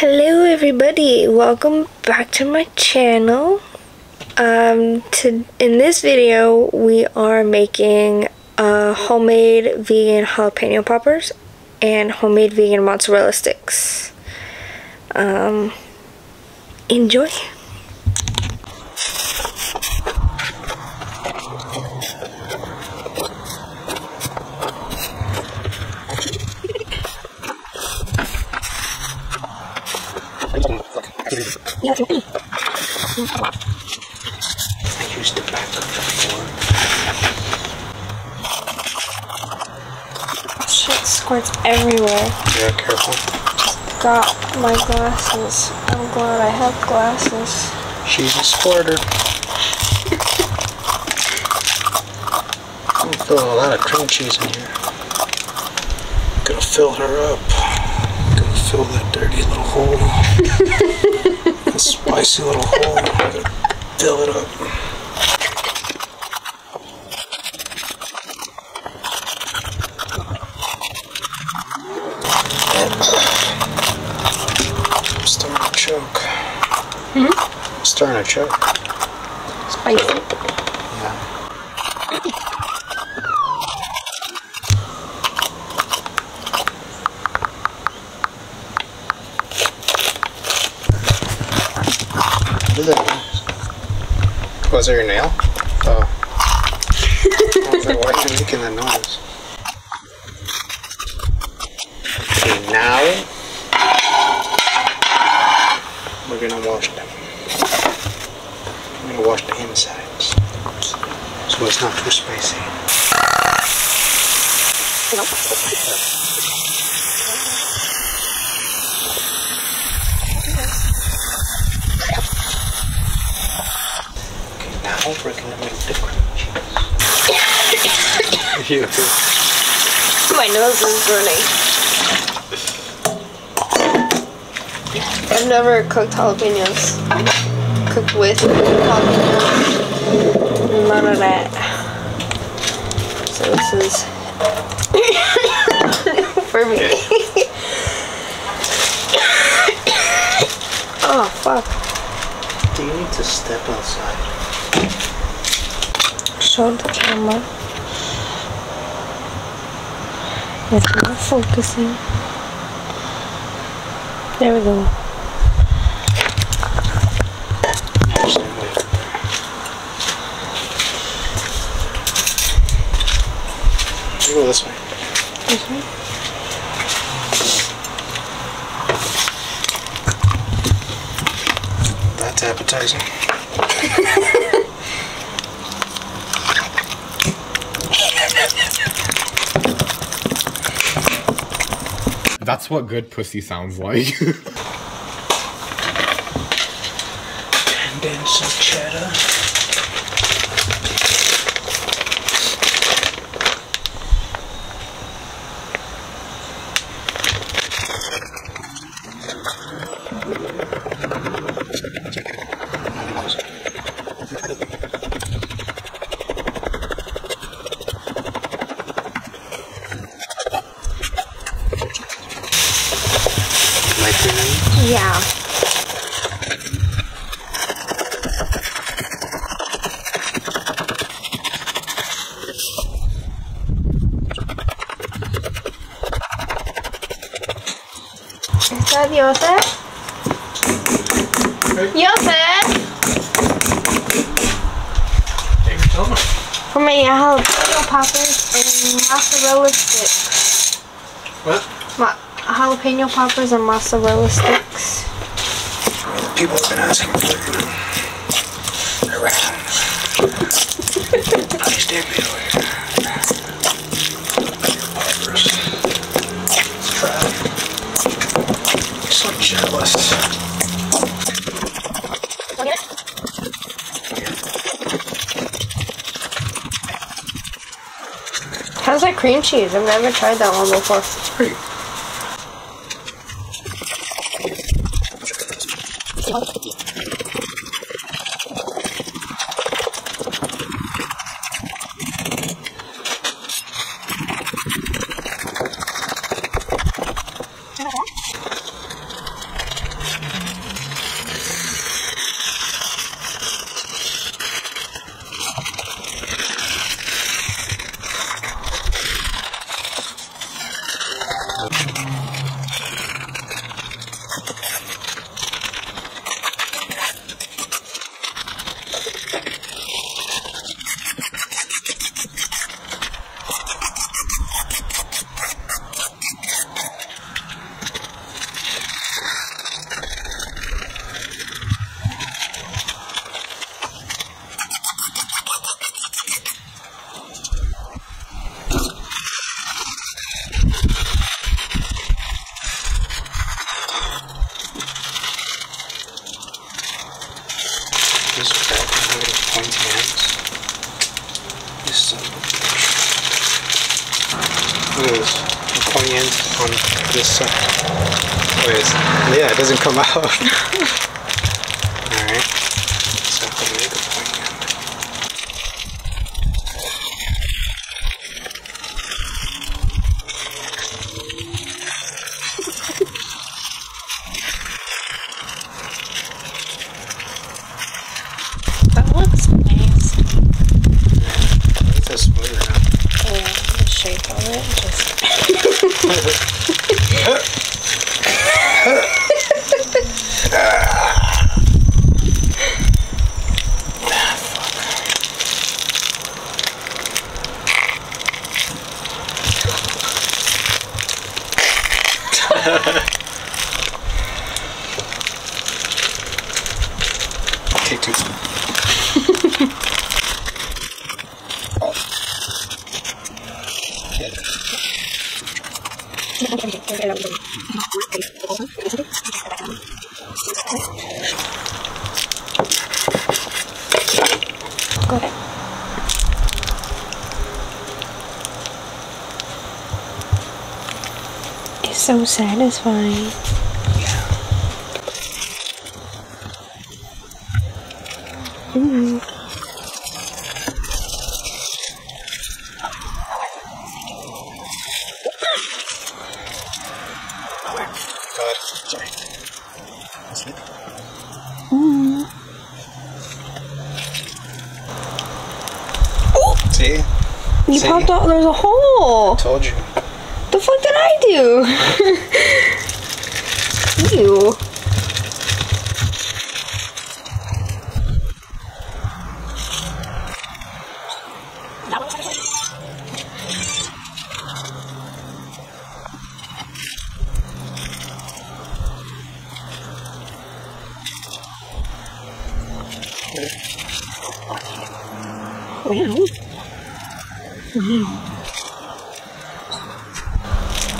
Hello everybody, welcome back to my channel. Um, to, in this video we are making uh, homemade vegan jalapeno poppers and homemade vegan mozzarella sticks. Um, enjoy! I used to back up before. Shit squirts everywhere. Yeah, careful. Got my glasses. I'm glad I have glasses. She's a squirter. I'm feeling a lot of cream cheese in here. Gonna fill her up. Gonna fill that dirty little hole. spicy little hole. Gonna fill it up. I'm starting to choke. Mm-hmm. I'm starting to choke. Spicy. Yeah. Was it your nail? Oh. Why are you making that noise? Okay, now we're gonna wash them. I'm gonna wash the insides. So it's not too spicy. Okay, now we're gonna make the cream cheese. you My nose is running. I've never cooked jalapenos. Cooked with jalapenos. None of that. So this is for me. oh fuck. Do you need to step outside? Show the camera. It's not focusing. There we go. You go this way. That's appetizing. That's what good pussy sounds like. And then some cheddar. Like that. Yeah. Is that Joseph? Joseph? For my jalapeno poppers and mozzarella sticks. What? Ma- jalapeno poppers and mozzarella sticks. People have been asking for it, you know. Around. Please take me away. Poppers. Let's try it. So jealous. How's that cream cheese? I've never tried that one before. It's pretty. Look at this. The pointy end on this side. Wait, yeah, it doesn't come out. Alright. So I have to make a pointy end. That looks nice. It's so smooth now. Yeah, the shape of it just. Take two. Go ahead. It's so satisfying. Mm. God, sorry. See? You See? popped out. There's a hole. Told you. The fuck did I do? Ew. Wow.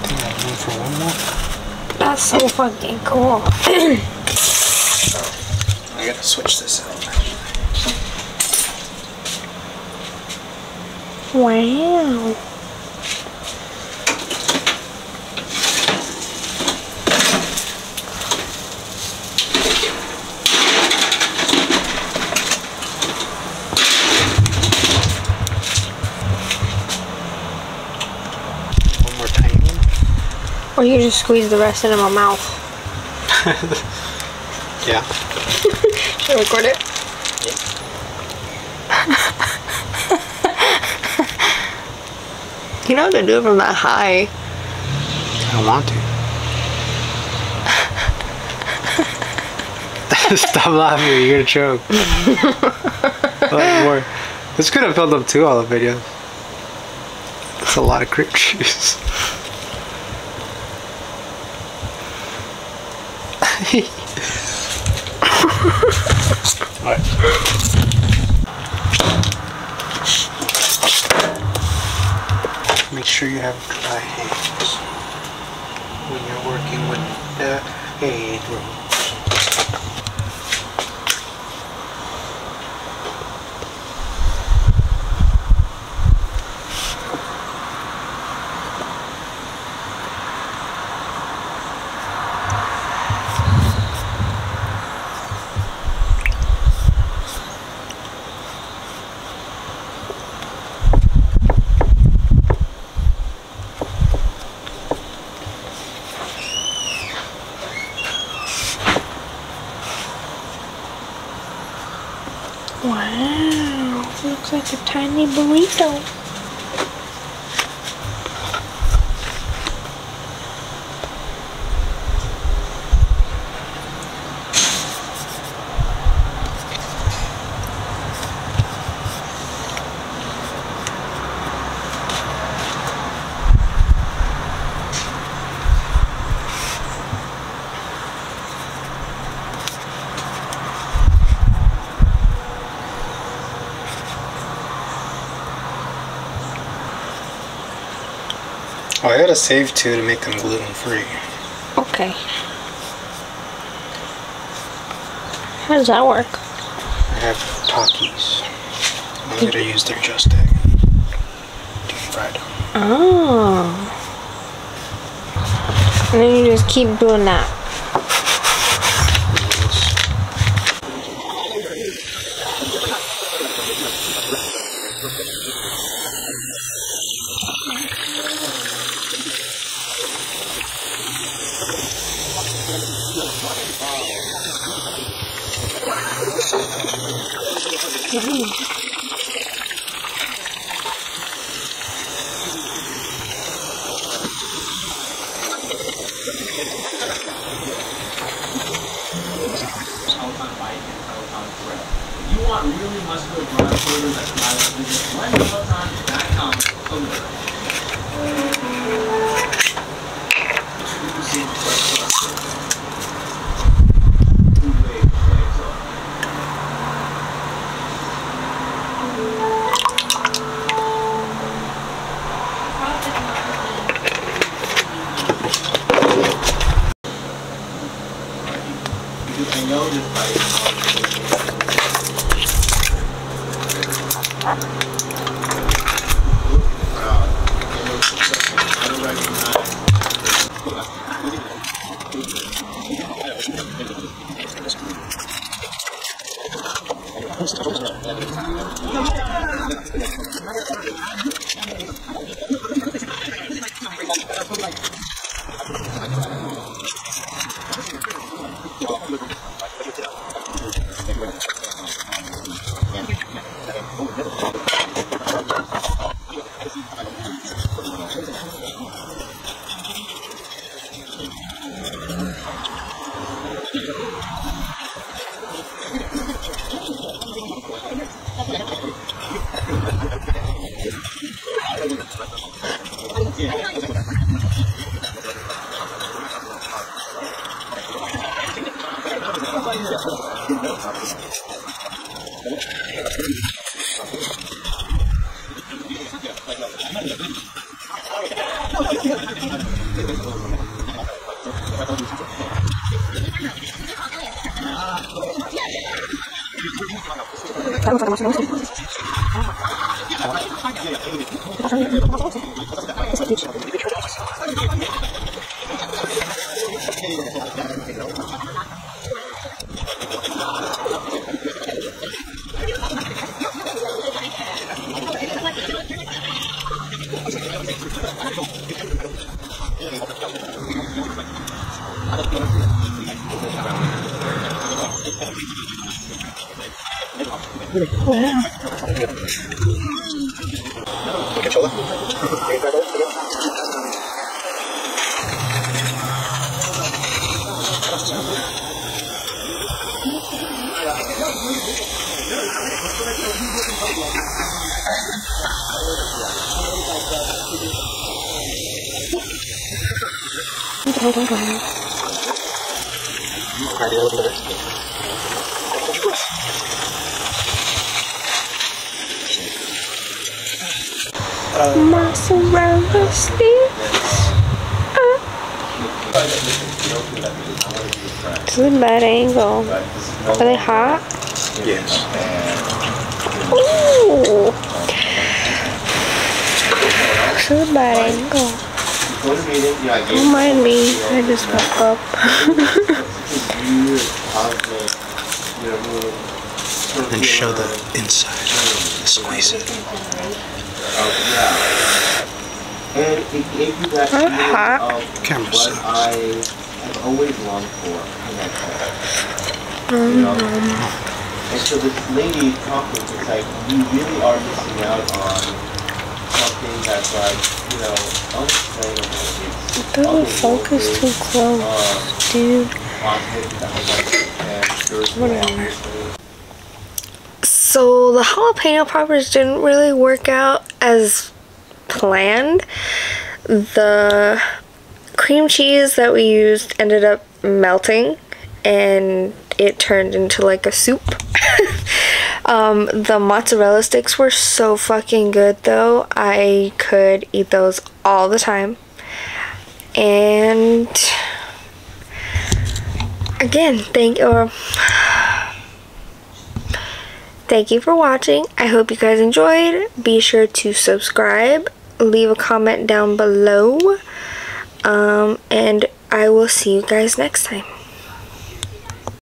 think I have room for one so fucking cool. I gotta switch this out. wow. One. Or you just squeeze the rest into my mouth. Yeah. Should I record it? You don't have to do it from that high. I don't want to. Stop laughing, you're gonna choke. More. This could have filled up two all the videos. That's a lot of cream cheese. Alright. Make sure you have dry hands when you're working with the aid room. Wow. Looks like a tiny burrito. Oh, I gotta save two to make them gluten free. Okay. How does that work? I have Takis. I'm gonna use their Just Egg. Deep fried. Oh. And then you just keep doing that. Peloton bike and Peloton Tread. If you want really muscular broad shoulders of the business, run Peloton.com over. Because I know this bike I don't. Kalau sama masih masih. Kita 对，救命！给球了，给球你怎么搞的？快点，快点！Mozzarella sticks. It's a bad angle. Are they hot? Yes. Ooh. It's a bad angle. Don't mind me. I just woke up. And show the inside. Squeeze it. And it gave you that feeling of Camera what. I have always longed for in that car. You know? And so this lady talking, it's like, you really are missing out on something that's like, you know, unexplainable. It's Don't focus too close, um, dude. So the jalapeno poppers didn't really work out as planned. The cream cheese that we used ended up melting and it turned into like a soup. um, the mozzarella sticks were so fucking good though. I could eat those all the time. And again, thank or Thank you for watching. I hope you guys enjoyed. Be sure to subscribe, leave a comment down below, um, and I will see you guys next time.